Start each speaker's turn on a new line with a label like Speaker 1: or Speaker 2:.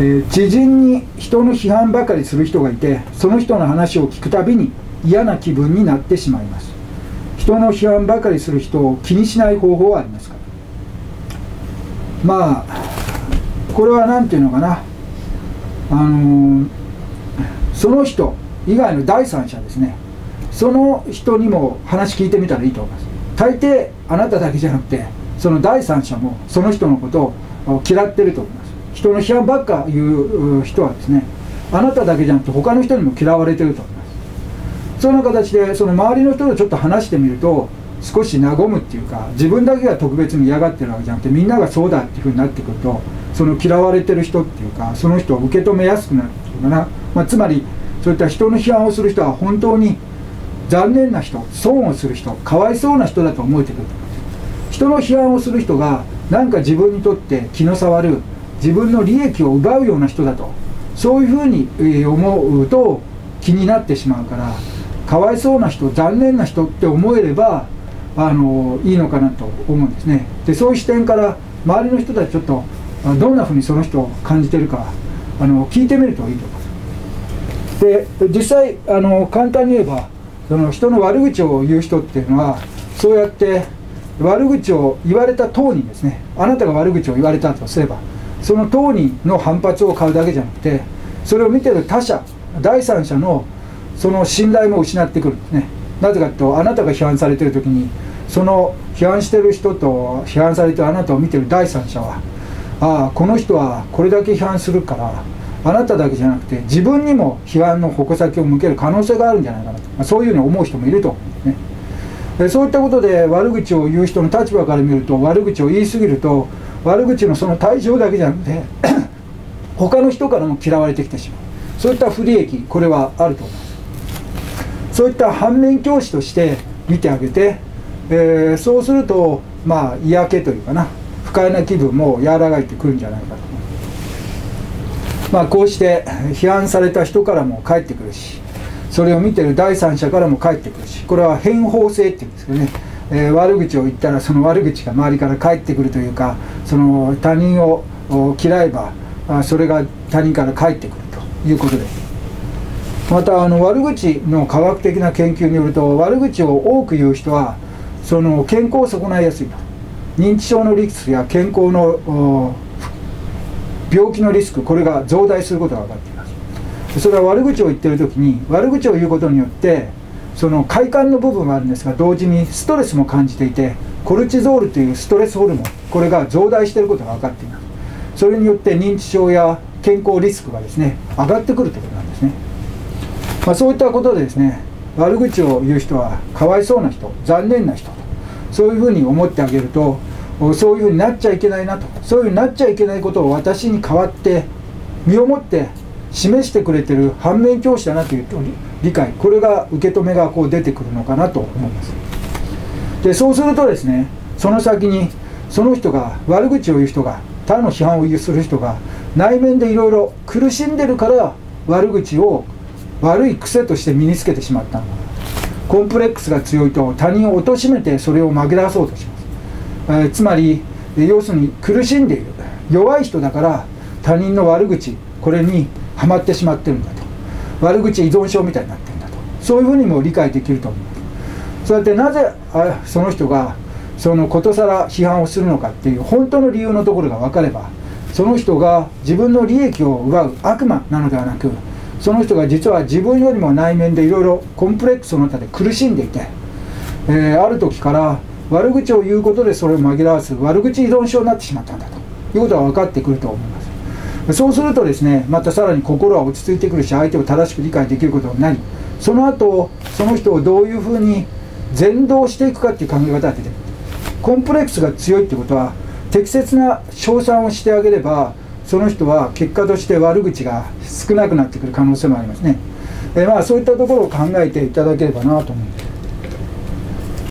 Speaker 1: えー、知人に人の批判ばかりする人がいてその人の話を聞くたびに嫌な気分になってしまいます。人の批判ばかりする人を気にしない方法はありますか？まあこれは何て言うのかな。あのー、その人以外の第三者ですね。その人にも話聞いてみたらいいと思います。大抵あなただけじゃなくてその第三者もその人のことを嫌ってると思います。人の批判ばっか言う人はですねあなただけじゃなくて他の人にも嫌われてると思います。そんな形でその周りの人とちょっと話してみると少し和むっていうか自分だけが特別に嫌がってるわけじゃなくてみんながそうだっていうふうになってくるとその嫌われてる人っていうかその人を受け止めやすくなるっていうかな、まあ、つまりそういった人の批判をする人は本当に残念な人損をする人かわいそうな人だと思えてくる人の批判をする人が何か自分にとって気の障る自分の利益を奪うような人だと。そういうふうに思うと気になってしまうからかわいそうな人残念な人って思えればあのいいのかなと思うんですね。でそういう視点から周りの人たちちょっとどんなふうにその人を感じてるかあの聞いてみるといいと思いますで実際あの簡単に言えばその人の悪口を言う人っていうのはそうやって悪口を言われた当人ですね。あなたが悪口を言われたとすればその当人の反発を買うだけじゃなくてそれを見てる他者第三者のその信頼も失ってくるんですね。なぜかというとあなたが批判されてる時にその批判してる人と批判されてるあなたを見てる第三者はああこの人はこれだけ批判するからあなただけじゃなくて自分にも批判の矛先を向ける可能性があるんじゃないかなと、まあ、そういうふうに思う人もいると思うんですね。でそういったことで悪口を言う人の立場から見ると悪口を言い過ぎると悪口のその対象だけじゃなくて 他の人からも嫌われてきてしまう。そういった不利益これはあると思いますそういった反面教師として見てあげて、えー、そうするとまあ嫌気というかな。不快な気分も和らがってくるんじゃないかとまあこうして批判された人からも返ってくるしそれを見てる第三者からも返ってくるしこれは変法性っていうんですけどね。えー、悪口を言ったらその悪口が周りから返ってくるというかその他人を嫌えばそれが他人から返ってくるということで。すまたあの悪口の科学的な研究によると悪口を多く言う人はその健康を損ないやすいと。認知症のリスクや健康の病気のリスクこれが増大することが分かっていますそれは悪口を言ってる時に悪口を言うことによってその快感の部分があるんですが同時にストレスも感じていてコルチゾールというストレスホルモンこれが増大していることが分かっています。それによって認知症や健康リスクがですね上がってくるということなんですね、まあ、そういったことでですね悪口を言う人はかわいそうな人残念な人そういうふうに思ってあげるとそういうふうになっちゃいけないなとそういうふうになっちゃいけないことを私に代わって身をもって示してくれてる反面教師だなという理解これが受け止めがこう出てくるのかなと思います。でそうするとですねその先にその人が悪口を言う人が他の批判をする人が内面でいろいろ苦しんでるから悪口を悪い癖として身につけてしまったコンプレックスが強いと他人を貶めてそれを紛らわそうとします、えー、つまり要するに苦しんでいる弱い人だから他人の悪口これにはまってしまってるんだと。悪口依存症みたいになってるんだと。そういうふうにも理解できると思いますそうやってなぜあその人がそのことさら批判をするのかっていう本当の理由のところが分かればその人が自分の利益を奪う悪魔なのではなくその人が実は自分よりも内面でいろいろコンプレックスの中で苦しんでいて、えー、ある時から悪口を言うことでそれを紛らわす悪口依存症になってしまったんだと。いうことが分かってくると思いますそうするとですねまたさらに心は落ち着いてくるし相手を正しく理解できることになりその後その人をどういうふうに全導していくかっていう考え方が出てくる。コンプレックスが強いってことは適切な称賛をしてあげればその人は結果として悪口が少なくなってくる可能性もありますね、えまあ、そういったところを考えていただければなと思うんです。